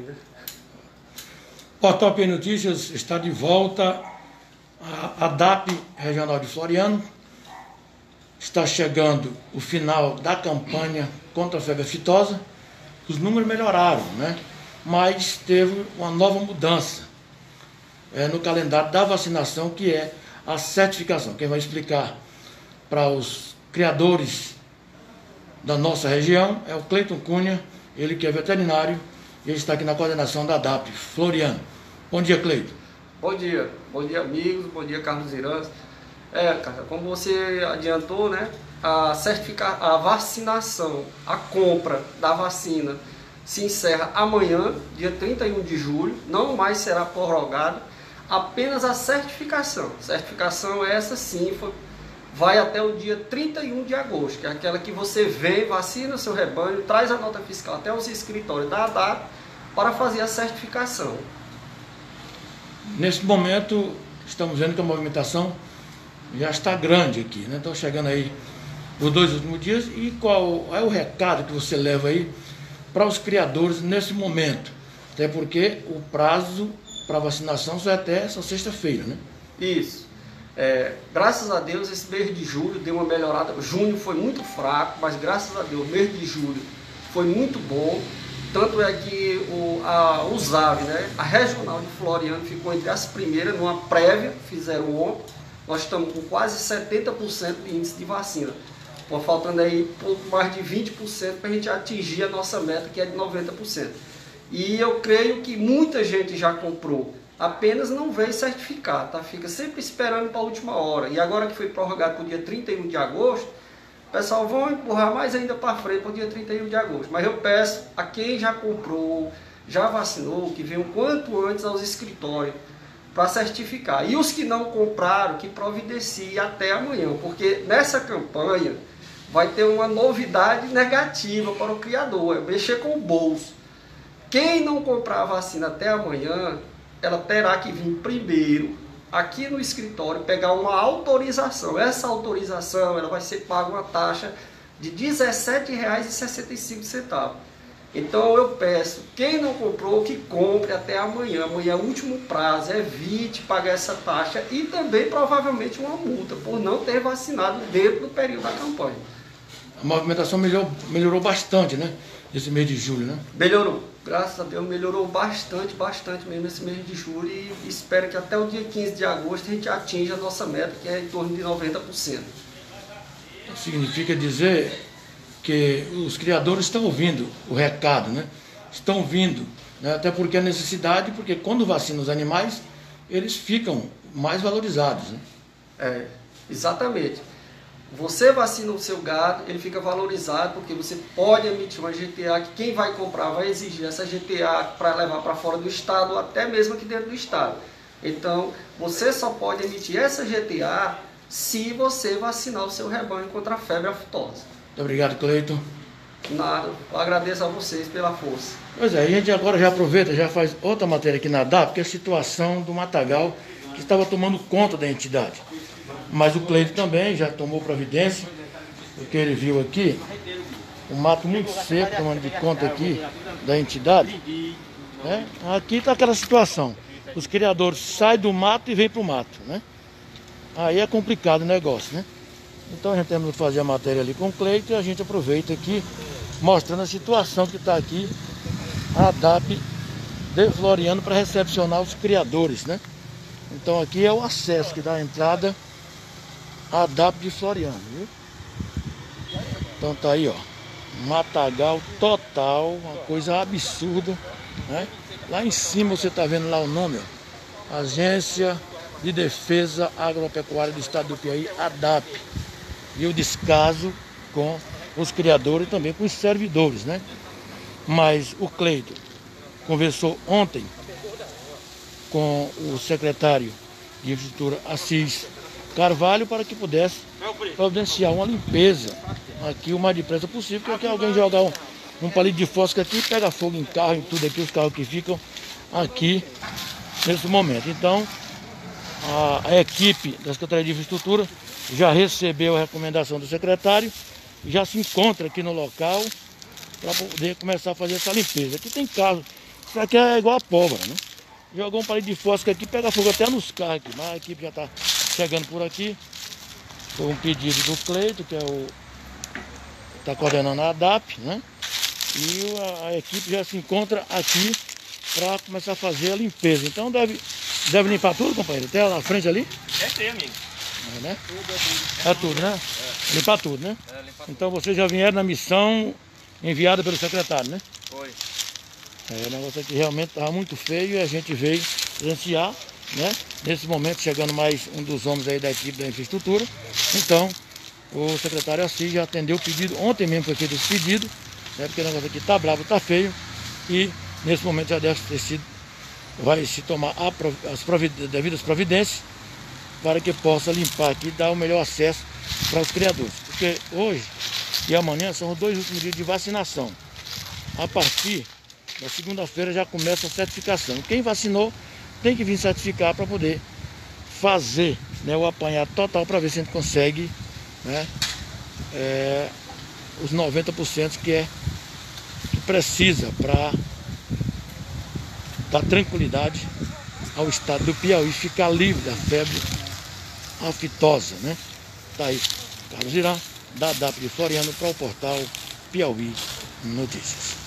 né? Portal P Notícias está de volta. A, a DAP Regional de Floriano está chegando o final da campanha contra a febre aftosa. Os números melhoraram, né? Mas teve uma nova mudança é, no calendário da vacinação, que é a certificação. Quem vai explicar para os criadores da nossa região é o Cleiton Cunha, ele que é veterinário e está aqui na coordenação da DAP, Floriano. Bom dia, Cleiton. Bom dia, bom dia amigos, bom dia Carlos Irãs. É, cara, como você adiantou, né, a, certificar, a vacinação, a compra da vacina se encerra amanhã, dia 31 de julho, não mais será prorrogado, apenas a certificação. Certificação essa sim foi vai até o dia 31 de agosto, que é aquela que você vem, vacina seu rebanho, traz a nota fiscal até os escritórios da ADAP para fazer a certificação. Nesse momento, estamos vendo que a movimentação já está grande aqui, né? Estão chegando aí os dois últimos dias. E qual é o recado que você leva aí para os criadores nesse momento? Até porque o prazo para vacinação só é até essa sexta-feira, né? Isso. É, graças a Deus, esse mês de julho deu uma melhorada. Junho foi muito fraco, mas graças a Deus, o mês de julho foi muito bom. Tanto é que o, a USAV, né, a regional de Floriano, ficou entre as primeiras numa prévia, fizeram ontem. Nós estamos com quase 70% de índice de vacina. Pô, faltando aí pouco mais de 20% para a gente atingir a nossa meta, que é de 90%. E eu creio que muita gente já comprou apenas não veio certificar, tá? Fica sempre esperando para a última hora. E agora que foi prorrogado para o dia 31 de agosto, o pessoal vão empurrar mais ainda para frente para o dia 31 de agosto. Mas eu peço a quem já comprou, já vacinou, que venham quanto antes aos escritórios para certificar. E os que não compraram, que providenciem até amanhã, porque nessa campanha vai ter uma novidade negativa para o criador, é mexer com o bolso. Quem não comprar a vacina até amanhã, ela terá que vir primeiro aqui no escritório pegar uma autorização. Essa autorização ela vai ser paga uma taxa de R$ 17,65. Então eu peço, quem não comprou, que compre até amanhã. Amanhã é o último prazo, evite pagar essa taxa e também provavelmente uma multa por não ter vacinado dentro do período da campanha. A movimentação melhorou, melhorou bastante, né? Esse mês de julho, né? Melhorou graças a Deus, melhorou bastante, bastante mesmo esse mês de julho e espero que até o dia 15 de agosto a gente atinja a nossa meta, que é em torno de 90%. Significa dizer que os criadores estão ouvindo o recado, né? Estão vindo, né? até porque a necessidade, porque quando vacina os animais, eles ficam mais valorizados. Né? É, exatamente. Você vacina o seu gado, ele fica valorizado porque você pode emitir uma GTA que quem vai comprar vai exigir essa GTA para levar para fora do estado ou até mesmo aqui dentro do estado. Então, você só pode emitir essa GTA se você vacinar o seu rebanho contra a febre aftosa. Muito obrigado, Cleiton. Nada, eu agradeço a vocês pela força. Pois é, a gente agora já aproveita, já faz outra matéria aqui na DAP, que é a situação do matagal que estava tomando conta da entidade. Mas o Cleide também já tomou providência, porque ele viu aqui o mato muito seco, tomando de conta aqui da entidade. Né? Aqui está aquela situação. Os criadores saem do mato e vêm para o mato. Né? Aí é complicado o negócio, né? Então a gente temos que fazer a matéria ali com o Cleito e a gente aproveita aqui, mostrando a situação que está aqui, a DAP de Floriano para recepcionar os criadores, né? Então aqui é o acesso que dá a entrada a DAP de Floriano, viu? Então tá aí, ó. Matagal total, uma coisa absurda, né? Lá em cima você tá vendo lá o nome, ó. Agência de Defesa Agropecuária do Estado do Piauí, ADAP. E o descaso com os criadores e também com os servidores, né? Mas o Cleito conversou ontem com o secretário de Infraestrutura Assis Carvalho para que pudesse providenciar uma limpeza aqui o mais depressa possível, porque alguém jogar um, um palito de fósforo aqui pega fogo em carro, em tudo aqui, os carros que ficam aqui nesse momento. Então, a, equipe da Secretaria de Infraestrutura já recebeu a recomendação do secretário, já se encontra aqui no local para poder começar a fazer essa limpeza. Aqui tem carro Isso aqui é igual a pólvora, né? Jogou um palito de fósforo aqui, pega fogo até nos carros aqui. Mas a equipe já está chegando por aqui. Foi um pedido do Cleito, que é o. está coordenando a ADAP, né? E a, a equipe já se encontra aqui para começar a fazer a limpeza. Então deve, deve limpar tudo, companheiro? Até lá na frente ali? É ter, amigo. É, né? É tudo, né? É. Limpar tudo, né? É, limpar então vocês já vieram na missão enviada pelo secretário, né? Foi. É, o negócio aqui realmente estava muito feio e a gente veio presenciar, né? Nesse momento chegando mais um dos homens aí da equipe da infraestrutura. Então, o secretário Assis já atendeu o pedido, ontem mesmo foi feito esse pedido, né? Porque o negócio aqui tá bravo, tá feio e nesse momento já deve ter sido, vai se tomar as providências, devidas providências para que possa limpar aqui e dar o melhor acesso para os criadores. Porque hoje e amanhã são os dois últimos dias de vacinação. A partir da segunda-feira já começa a certificação. Quem vacinou tem que vir certificar para poder fazer né, o apanhado total para ver se a gente consegue né, é, os 90% que é que precisa para dar tranquilidade ao estado do Piauí ficar livre da febre aftosa, né? Tá aí, Carlos Irã, da DAP de Floriano para o portal Piauí Notícias.